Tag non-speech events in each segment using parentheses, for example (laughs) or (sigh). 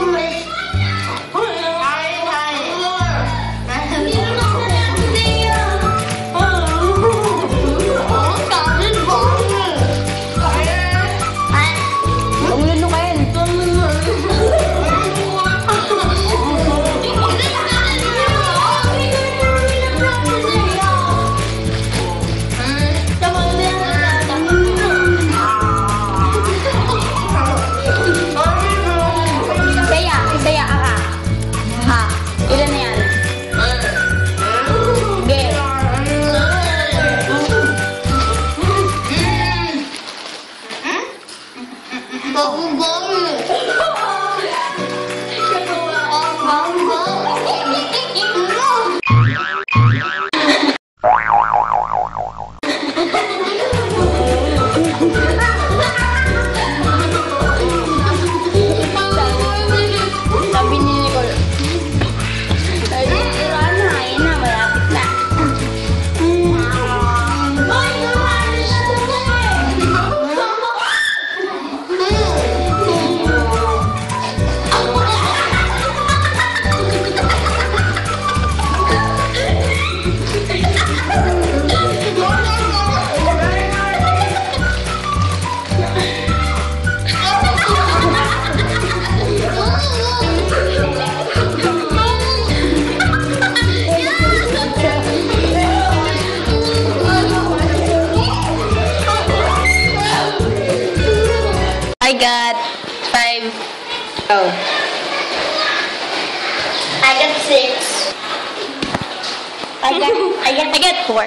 Mama. I got six. I got, (laughs) I got, I got four.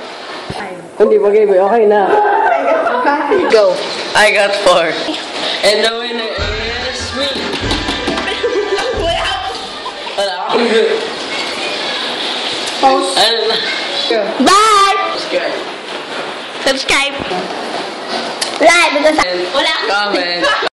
Hindi pa game, okay na. Go. I got four. And the winner is me. Wala. Ano na? Bye. Subscribe. Subscribe. Like because And Wala. comment.